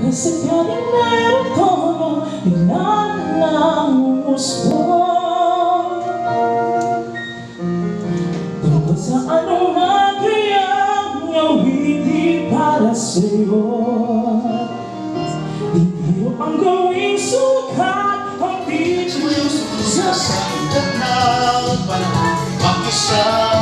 Nasagyaring meron ko ng pinanangumusbong Tungkol sa anong magayang ngawiti para sa'yo. Di biro ang gawing sukat ang pictures sa Sa ng panahon. Makisama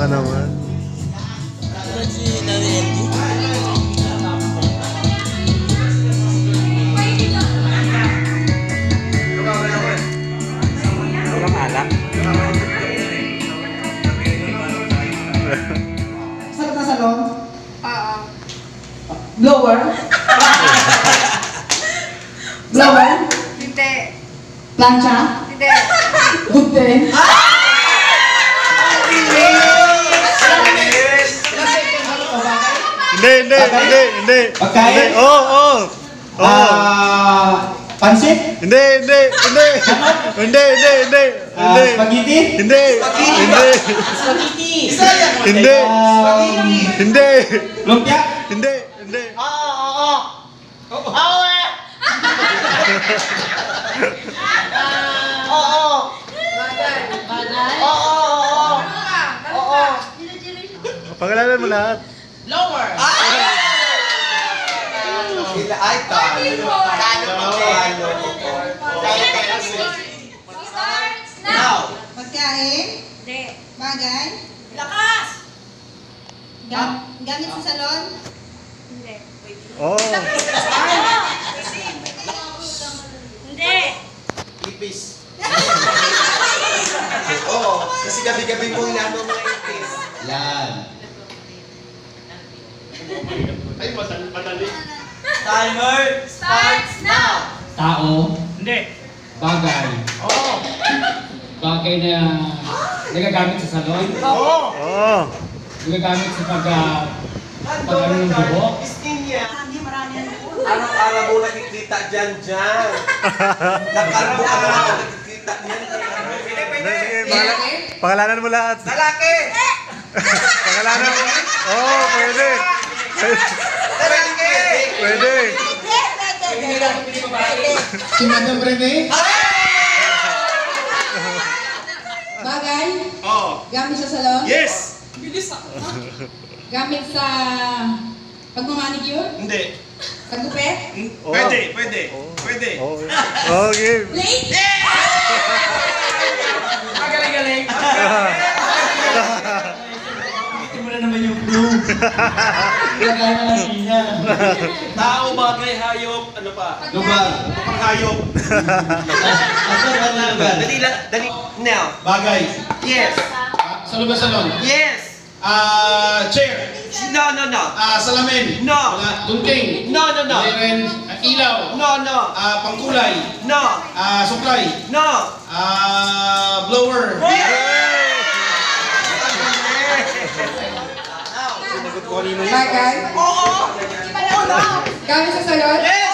ka naman. Salon? Oo. Blower? Blower? Hindi. Plancha? Hindi. Gugte? Hindi, hindi, hindi, hindi. Pagkain? Oo, oo. Oo. Ah, pansit? Hindi, hindi, hindi. Hindi, hindi, hindi. Ah, Hindi. spaghetti? Hindi. Hindi. Hindi. Um, Hindi. lumpia? Hindi. Hindi. Pangalanan mo lahat. Sila ay talo. Talo pa talo. Starts Now. Pagkain, Hindi. bagay, Lakas! gam- gamit sa salon, Hindi. Oo. Hindi. Ipis. Oo, kasi gabi-gabi mo inaano mga ipis. Yan. Ay, madali. Timer Starts now! tao, Hindi bagay. Bagay na nagagamit sa salon, Oo. nagagamit sa pag uh, pag ano ng buhok. niya. Araw-araw mo nakikita dyan, dyan. Nakalbo ka na nakikita niyan. Pangala- Pangalanan mo lahat. Lalaki! Pangalanan mo. Oo, pwede. Lalaki! Pwede. Si Madam Rene? bagay, Oh, gamit sa salon, yes! gamit sa pagmamanicure, Hindi. sa gupit, Oo. Pwede, pwede, Oo. pwede. Oo. Okay. plate, Magaling-galing! Ito mo na naman yung clue. Ilagay mo lang niya. Tao, bagay, hayop, ano pa? Lugar. Pang hayop. Dali lang, dali. Now. Bagay. Yes. Sa lugar salon? Yes. Ah, chair? No, no, no. Ah, salamin? No. Wala. Gunting? No, no, no. Meron, ah, ilaw? No, no. Ah, pangkulay? No. Ah, suklay? No. Ah, blower? Sinagot ko bagay, Oo. gamit sa salon, Yes.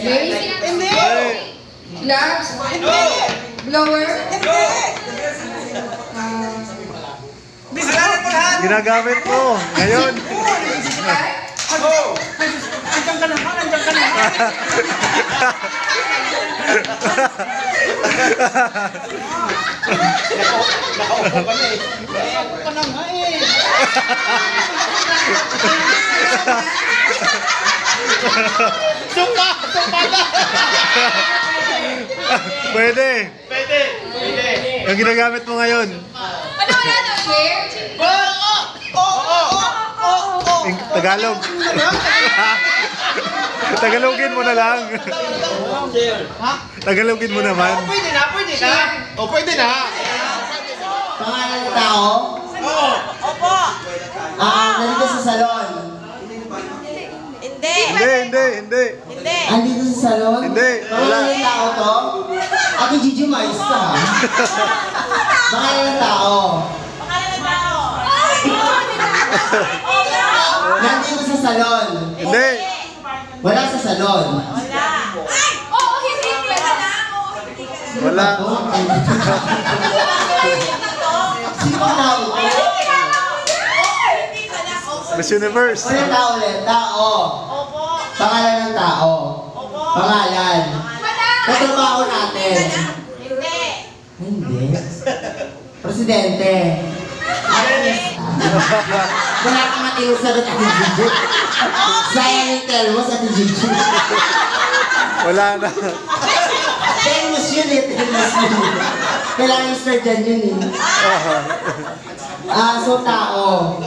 plate, gloves, No. blower, No. ah, Bisalanan mo lahat. Ginagamit mo. Ngayon. bag, Oh. Nakaupo ka na eh. Ako ka na nga eh. Sumpa! Sumpa ka! Pwede. Pwede. Pwede. Yung ginagamit mo ngayon. Ano wala na? Share? Oo! Oo! Oo! Oo! Tagalog. Tagalogin mo na lang. Ha? Tagalogin mo naman. Pwede na, pwede na. O, pwede na. Pangalan ng tao? Oo. Ah, nandito sa salon. Hindi. Hindi, hindi, hindi. Hindi. Andito sa salon? Hindi, wala. Pangalan ng tao to? Ate Gigi Mais ka. ha? Pangalan ng tao? Pangalan ng tao. Nandito sa salon. Hindi. Wala sa salon. Wala. Oo, hindi pala. Wala. Sino tao ito? Miss Universe. Walang tao ulit. Tao. Opo. Pangalan ng tao. Opo. Pangalan. Katrabaho natin. Hindi. Hindi. Presidente. Wala kang sagot, Ate Gigi. Sayang yung telmos, Ate Gigi. Wala na. Telmos yun eh, telmos yun. Kailangan yung dyan yun eh. Ah, so tao.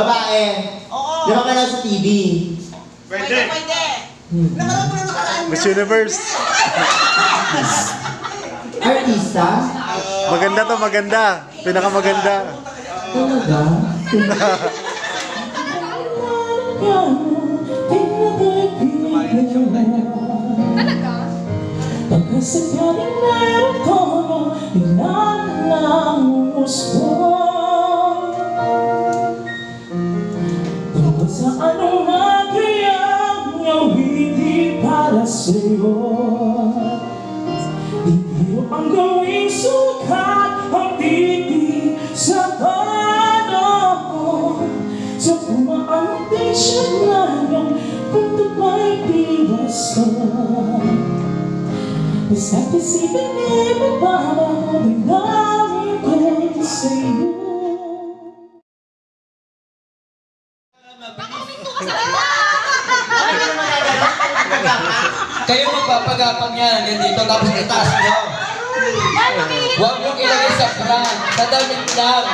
Babae. Oo. Di ba ka lang sa TV? Pwede. Pwede. Miss Universe. Artista? Maganda to, maganda. Pinakamaganda. Talaga? Talaga? Pagkasagaling meron ko Inanangos ko Tungkol sa anong magayang Ngawiti para sa'yo Hindi ang gawing sukat pumaang siya ngayon Kung ito'y biwas ko Basta't isipin ni mababaw Dinawin ko sa'yo Kayo magpapagapang yan hanggang dito tapos itaas nyo. Huwag mong ilagay sa front. Sa damit lang.